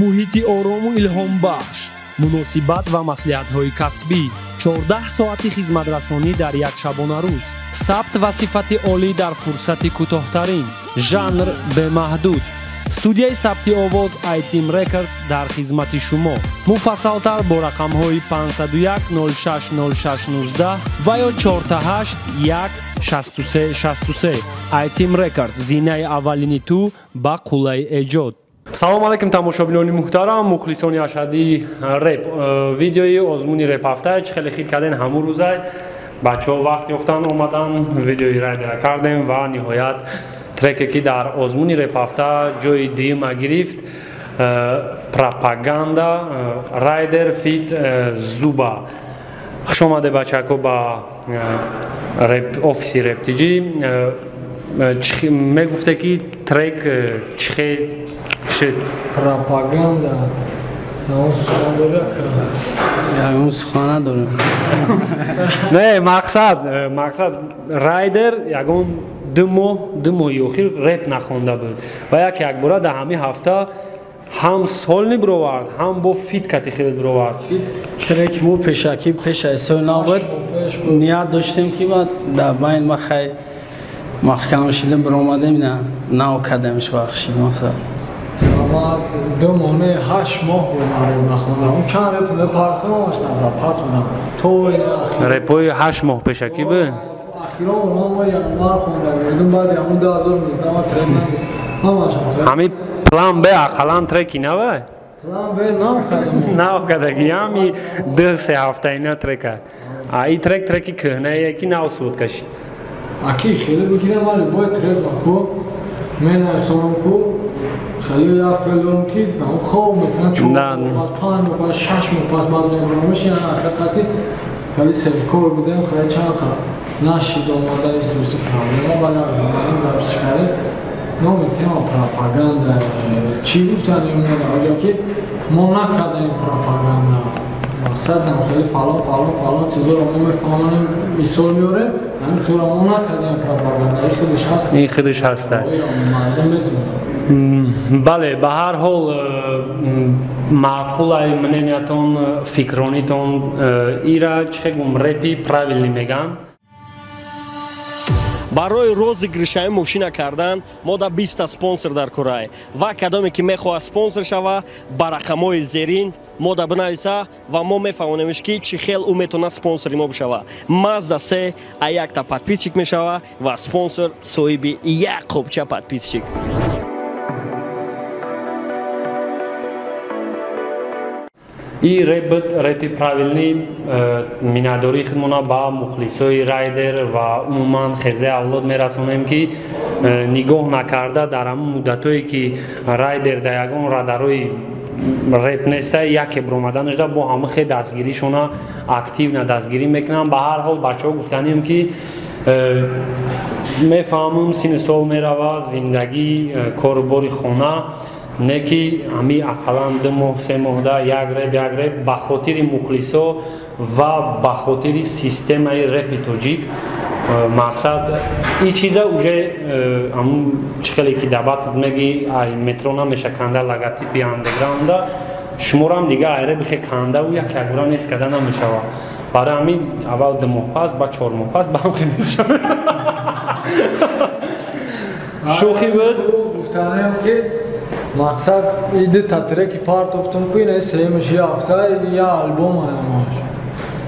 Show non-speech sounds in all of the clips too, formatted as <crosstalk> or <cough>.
муҳити орому илҳомбахш муносибат ва маслиҳатҳои касбӣ. 14 соати хизматрасонӣ дар як шабонарӯз сабт ва сифати олӣ дар фурсати кӯтоҳтарин. Жанр бемаҳдуд студияи сабти овоз itm records дар хизмати шумо. Муфассалтар бо рақамҳои 501060619 ва ё 48163633 itm records зинаи аввалини ту ба қуллаи эҷод. Салому алайкум тамошобинони муҳтарам мухлисони ашадии реп. Э, видеои озмуни репҳафтае чӣ хеле хит кардем ҳамун рӯзай. Бачаҳо вақт ёфтан омадан видеои райдера кардем ва ниҳоят ترکی که در آزمون رپافتا جای دیما گرفت پراپاگاندا رایدر فیت زوبا خوش آمده بچه با رپ آفیس رپتیجی می گفته که ترک چخه شد پراپاگاندا اون سخانه داره نه مقصد مقصد رایدر یکون сухана дорем не мақсад э, мақсад райдер ягон ду моҳ ду моҳи охир реп нахонда буд ва як якбора дар ҳамин ҳафта ҳам солни бировард ҳам бо фит кати хеле бировард треки мо пешакӣ пешаи соли навбод ният доштем ки дар байни ма хай маҳкам шидем биромадем нав кадемш бахшидем масалан омад ду моҳнаи ҳашт моҳ бемарем нахондам он чанд реп мепартонамаш назар пас будам то репои ҳашт моҳ пешакӣ бе ахиро онҳо мо январ хондагидум баъди ҳамун ду ҳазор нуздаҳ трек набуд ҳамашам ҳами план б ақаллан треки навай план б навкадаги ҳами ду се ҳафтаина трека. И трек треки кӯҳнае ки нав суд кашид? Аки хеле бигирам вале бояд трек маку менарсонам ку. Хеле як филм ки хоб мекунад чор пас моҳ пас шаш пас баъд мебаромаш яна ҳақиқати کاری سلکور بوده خیلی چند نشید آماده ایسوس پرامنا و بله، نمی‌دونم زبس کرده. نام تیما پراپاگاندا چی گفتن این آیا که ما نکردیم پراپاگاندا مقصد هم خیلی فلان فلان فلان چیزا رو ما میفهمانیم مثال میاره همین خیلی ما نکردیم پراپاگاندا این خودش هست. این مردم бале ба ҳар ҳол э, маъқулай мнениятон фикронитон э, ира чӣ хегум репи правилни меган. Барои розыгришаи мошина кардан мо да биста спонсор дар кӯрае ва кадоме ки мехоҳад спонсор шава ба рақамҳои зерин мо да бинависа ва мо мефаҳмонемш ки чӣ хел ӯ метавонад спонсори мо бишава мазда се а якта подписчик мешава ва спонсор соҳиби як қопча подписчик и реп репи правилни э, миннатдории худмона ба мухлисои райдер ва умуман хезе авлод мерасонем ки э, нигоҳ накарда дар ҳамун муддатое ки райдер дар ягон радарои реп неста яке биромаданашда бо ҳама хе дастгиришона активна дастгирӣ мекунам. Ба ҳар ҳол бачаҳо гуфтанем ки э, мефаҳмум сини сол мерава зиндагӣ корубори хона не ки ҳами ақаллан ду моҳ се моҳда як реп як реп ба хотири мухлисо ва ба хотири системаи репи тоҷик э, мақсад и чиза уже э, ҳамун чӣ хеле ки дабат меги ай метро намеша канда логотипи андеграунда шуморам дига айре бихе кандаву як якбора нест када намешава. Барои ҳамин аввал ду моҳ пас ба чор моҳ пас баҳамхи нест <laughs> шӯхӣ буд гуфтаем ки мақсад иди татреки партофтум ку ина семш я ҳафта я албома ямаш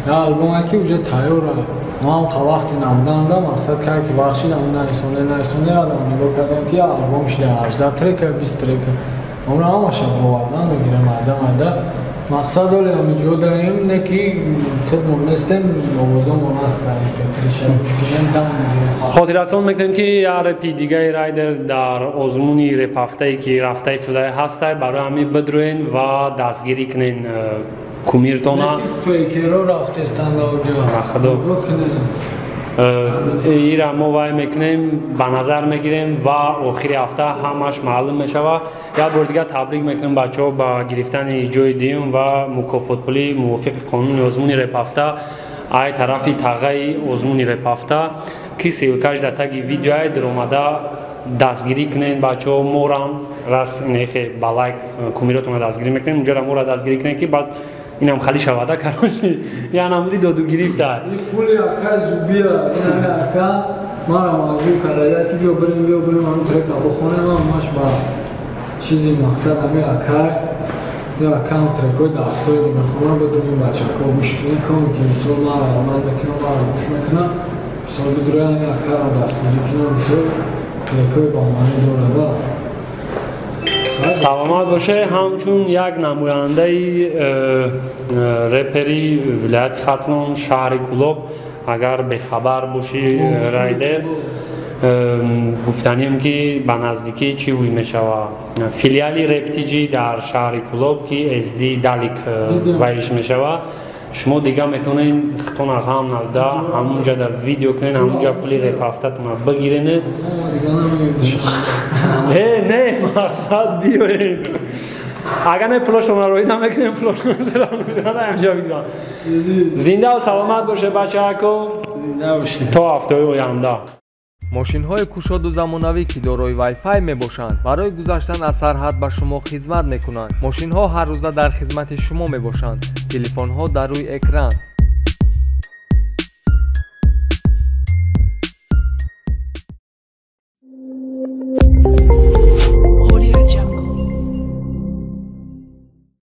я албома ки уже тайёра. Ман қа вақти набуданда мақсад кай ки бахшидам нарисоне нарисоне адам нигоҳ кардам ки я албом шида ҳажда трека бист трека. Умра ҳамаша бовардан мегирам айда майда Մaqsadol եմ ջոդայում նեքի ծոմ մեստեմ մոզոմ մոնաստայի պետրիշան քիջեն դամ Խոդրասոն մեկնքի արեփի դիգայ ռայդեր դար օզմունի ռեփաֆտայի քի ռաֆտայի սուդայ հաստայ բարամի բդրոեն վա դասգիրիկնեն կումիրտոնա ֆեյքերոր աֆտեստանլա օջա Ախդո худо ира мо вай мекунем ба назар мегирем ва охири ҳафта ҳамаш маълум мешава. Як бор дига табрик мекунем бачаҳо ба гирифтани ҷои дуюм ва мукофотпули мувофиқи қонуни озмуни репҳафта ай тарафи тағаи озмуни репҳафта киси кажда таги видеои даромада дастгирӣ кунед бачаҳо морам рас нехе ба лайк кумиротона дастгирӣ мекунем. Унҷара мора дастгирӣ кунем ки баъд инам хали шавада <laughs> кароши янамуди доду гирифта. Пули ака зубия ака мара маҷбур кардая ки биё бирем биё бирем ҳамин трека. Бухонем маш ба чизи мақсад ҳами ака. Я акам трекои дастои мехонам бидунем бачако гӯш кунем коме ки мисол мара амал мекунам мара гӯш мекунам. Мисол бидуроян акаро дастгирӣ кунам. Мисол трекои ба маъни дорада саломат боше. Ҳамчун як намояндаи э, э, репери вилояти хатлон шаҳри кулоб. Агар бехабар бошӣ райдер гуфтанем ки ба наздикӣ чӣ ӯй мешава? Филиали рептиҷи дар шаҳри кулоб ки сд далик شما دیگه می‌تونین خطون غام نده همونجا در ویدیو کنین همونجا پلی رپ هفتتون بگیرین نه نه مقصد بیوین اگر نه پلو شما روی نمی‌کنین پلو شما همجا بگیرم زنده و سلامت باشه بچه ها زنده باشه تا هفته و آینده мошинҳои кушоду замонавӣ ки дорои вайфай мебошанд барои гузаштан аз сарҳад ба шумо хизмат мекунанд. Мошинҳо ҳаррӯза дар хизмати шумо мебошанд. Телефонҳо дар рӯи экран